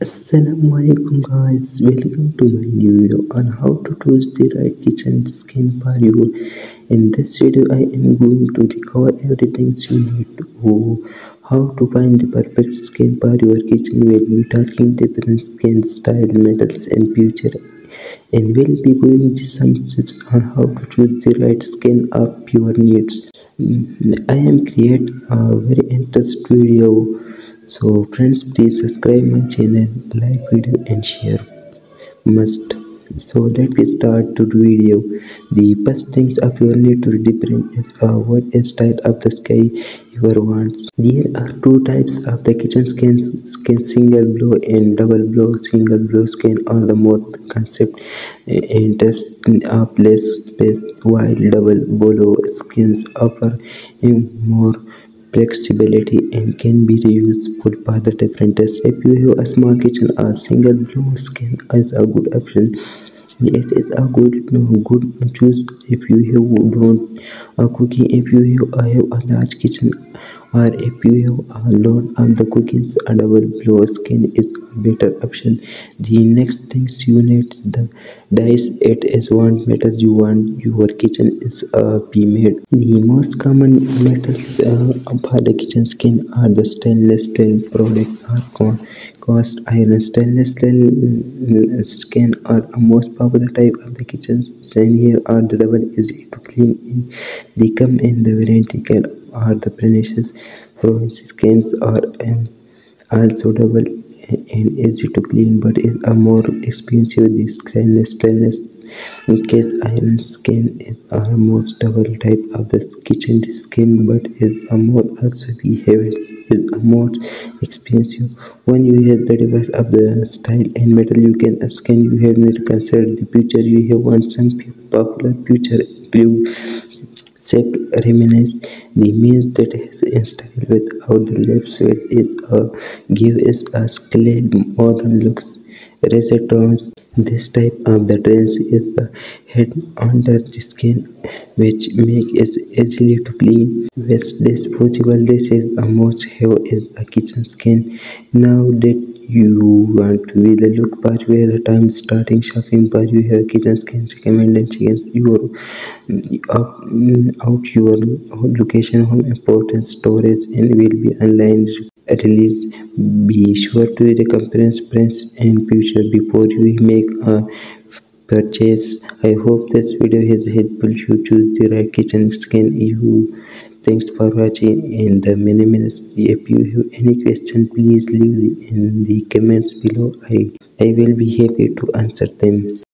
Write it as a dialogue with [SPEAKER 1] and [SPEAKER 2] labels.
[SPEAKER 1] Assalamualaikum guys. Welcome to my new video on how to choose the right kitchen skin for you in this video i am going to cover everything you need to know how to find the perfect skin for your kitchen we'll be talking different skin style metals and future. And we'll be going to some tips on how to choose the right skin of your needs. Mm, I am create a very interesting video so friends please subscribe my channel like video and share. Must. So let's get start to the video. The first things of your need to different is uh, what style of the sky you wants there are two types of the kitchen skins skin single blow and double blow. Single blow skin are the more concept and depth of less space while double blow skins offer more flexibility and can be reused for other different tests. If you have a small kitchen, a single blue skin is a good option. It is a good good choice if you have don't a uh, cooking if you have, uh, have a large kitchen or if you have a lot of the cookings a double blow skin is a better option. The next things you need the dice it is one metal you want your kitchen is uh, be made the most common metals uh, for the kitchen skin are the stainless steel product or cast iron. Stainless steel skin are the most popular type of the kitchen. Stain here are the double easy to clean in they come in the variety are the precious bronze skins are um, also double and easy to clean but is a more expensive the stainless stainless cast iron skin is almost double type of the kitchen skin but is a more also behaves is a more expensive. When you have the device of the style and metal you can scan you have not consider the future you have want some popular future include Shape remains the means that is installed without the left side is a give us a clean modern looks. Resistance this type of the dress is the head under the skin which make it easily to clean. With disposable this is a must have is a kitchen skin. Now that you want to be the look part where the time starting shopping but you have kitchen skins recommended chickens your up out your location home important storage and will be online release be sure to company's price and future before you make a purchase. I hope this video has helpful you choose the right kitchen skin you thanks for watching. In the many minutes if you have any question please leave in the comments below. I i will be happy to answer them